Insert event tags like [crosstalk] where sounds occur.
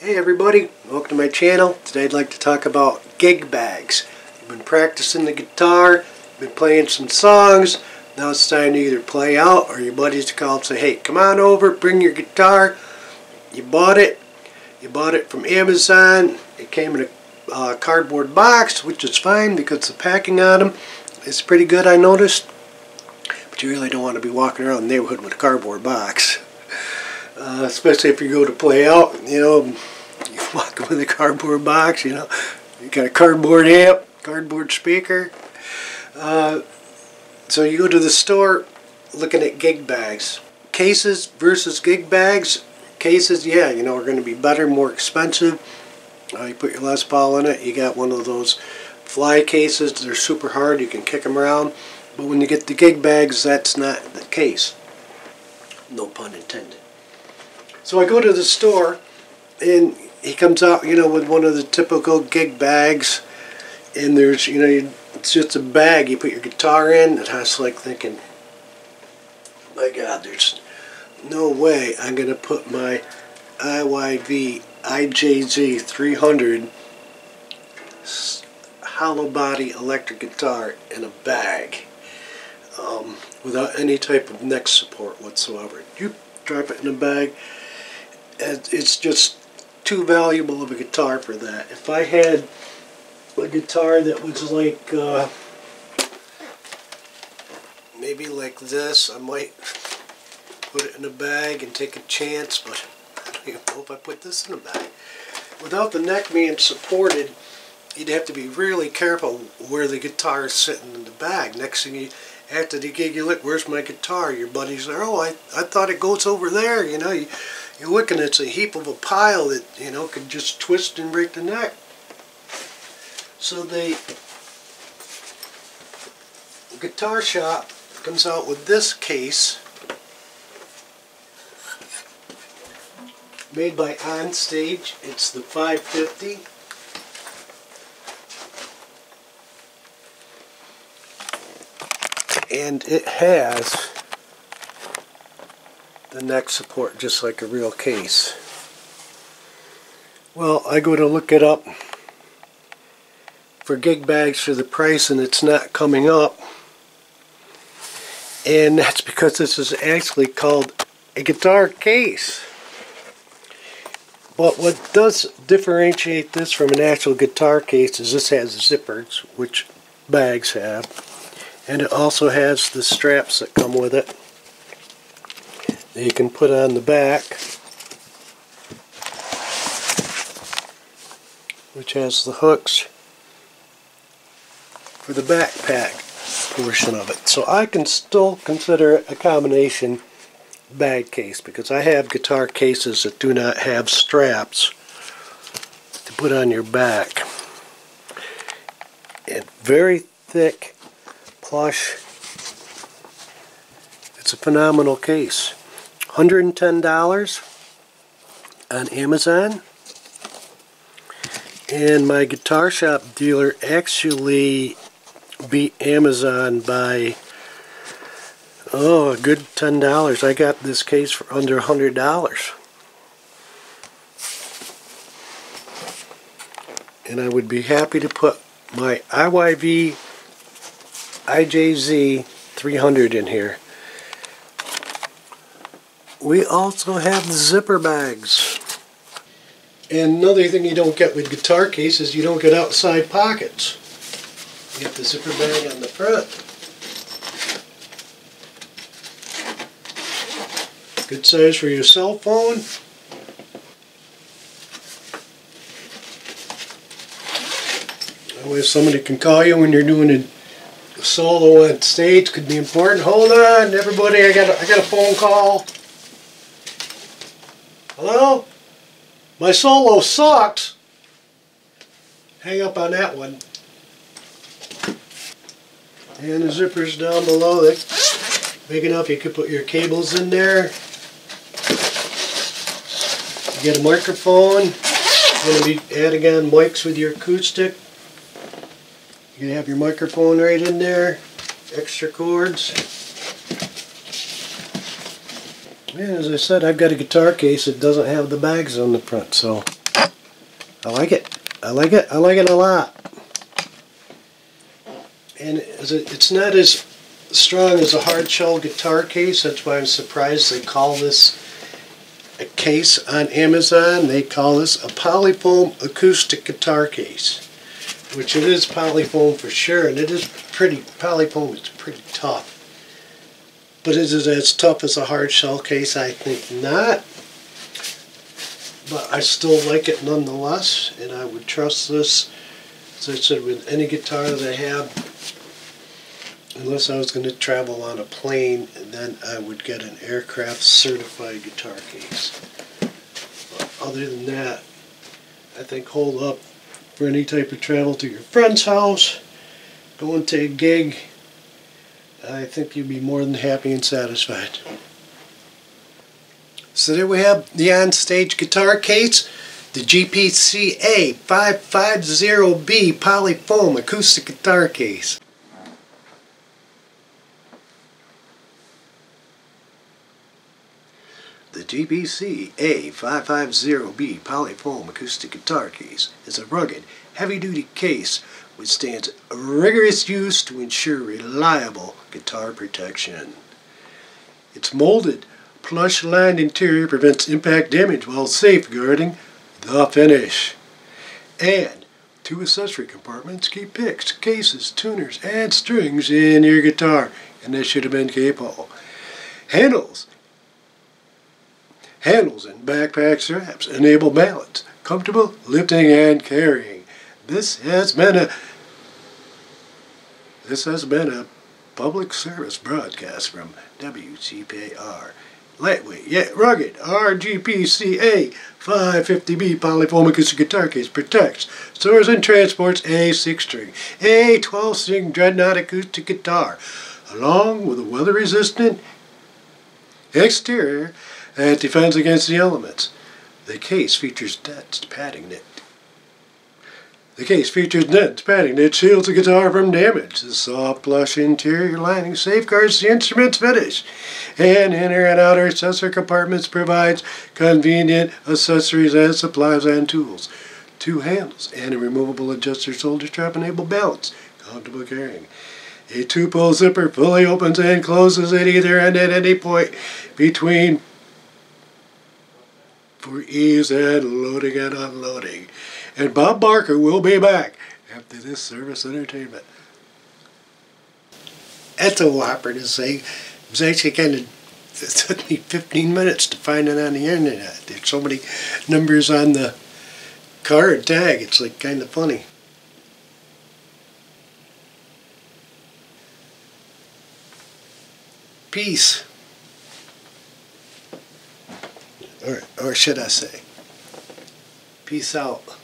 Hey everybody, welcome to my channel. Today I'd like to talk about gig bags. You've been practicing the guitar, been playing some songs, now it's time to either play out or your buddies to call and say, hey, come on over, bring your guitar. You bought it, you bought it from Amazon, it came in a uh, cardboard box, which is fine because the packing on them is pretty good I noticed. But you really don't want to be walking around the neighborhood with a cardboard box. Uh, especially if you go to play out, you know, you [laughs] walk with a cardboard box, you know, you got a cardboard amp, cardboard speaker. Uh, so you go to the store looking at gig bags. Cases versus gig bags. Cases, yeah, you know, are going to be better, more expensive. Uh, you put your Les Paul in it, you got one of those fly cases, they're super hard, you can kick them around. But when you get the gig bags, that's not the case. No pun intended. So I go to the store and he comes out, you know, with one of the typical gig bags. And there's, you know, it's just a bag you put your guitar in. And I was like thinking, my God, there's no way I'm going to put my IYV IJZ 300 hollow body electric guitar in a bag um, without any type of neck support whatsoever. You drop it in a bag it's just too valuable of a guitar for that. If I had a guitar that was like uh, maybe like this, I might put it in a bag and take a chance, but I don't even know if I put this in a bag. Without the neck being supported, you'd have to be really careful where the guitar is sitting in the bag. Next thing you, after the gig, you look, where's my guitar? Your buddy's there, oh, I, I thought it goes over there, you know. You, you're looking, it's a heap of a pile that, you know, could just twist and break the neck. So the guitar shop comes out with this case made by OnStage. It's the 550. And it has the neck support just like a real case. Well, I go to look it up for gig bags for the price and it's not coming up. And that's because this is actually called a guitar case. But what does differentiate this from an actual guitar case is this has zippers, which bags have. And it also has the straps that come with it that you can put on the back which has the hooks for the backpack portion of it. So I can still consider it a combination bag case because I have guitar cases that do not have straps to put on your back. And very thick, plush. It's a phenomenal case. $110 on Amazon. And my guitar shop dealer actually beat Amazon by oh a good ten dollars. I got this case for under a hundred dollars. And I would be happy to put my IYV IJZ 300 in here. We also have zipper bags. And another thing you don't get with guitar cases, you don't get outside pockets. You get the zipper bag on the front. Good size for your cell phone. That way somebody can call you when you're doing a solo on stage. Could be important. Hold on, everybody. I got a, I got a phone call. Hello? My solo sucks. Hang up on that one. And the zippers down below, they big enough you could put your cables in there. You get a microphone. You're going to be adding on mics with your acoustic. You can have your microphone right in there. Extra cords. Yeah, as I said, I've got a guitar case that doesn't have the bags on the front, so I like it. I like it. I like it a lot. And it's not as strong as a hard shell guitar case. That's why I'm surprised they call this a case on Amazon. They call this a polyfoam acoustic guitar case. Which it is polyfoam for sure. And it is pretty, polyfoam It's pretty tough. But is it as tough as a hard shell case? I think not. But I still like it nonetheless. And I would trust this, as I said, with any guitar that I have unless I was going to travel on a plane, then I would get an aircraft certified guitar case. But other than that, I think hold up for any type of travel to your friend's house, going to a gig, I think you'd be more than happy and satisfied. So there we have the on-stage guitar case, the GPC-A 550B Polyfoam acoustic guitar case. The GPC A550B Polyfoam acoustic guitar case is a rugged, heavy-duty case which stands rigorous use to ensure reliable guitar protection. Its molded, plush-lined interior prevents impact damage while safeguarding the finish. And two accessory compartments keep picks, cases, tuners, and strings in your guitar, and this should have been capable. Handles Handles and backpack straps enable balance, comfortable lifting and carrying. This has been a this has been a public service broadcast from WGPR. Lightweight yet rugged RGPCA 550B polyfoam acoustic guitar case protects, stores and transports a 6-string, a 12-string dreadnought acoustic guitar, along with a weather-resistant exterior that defends against the elements. The case features dense padding knit. The case features dense padding that shields the guitar from damage. The soft plush interior lining safeguards the instrument's finish. And inner and outer accessory compartments provides convenient accessories and supplies and tools. Two handles and a removable adjuster shoulder strap enable balance. Comfortable carrying. A two-pull zipper fully opens and closes at either end at any point between for ease and loading and unloading. And Bob Barker will be back after this service entertainment. That's a whopper to say. It was actually kind of, it took me 15 minutes to find it on the internet. There's so many numbers on the card tag, it's like kind of funny. Peace or, or should I say, peace out.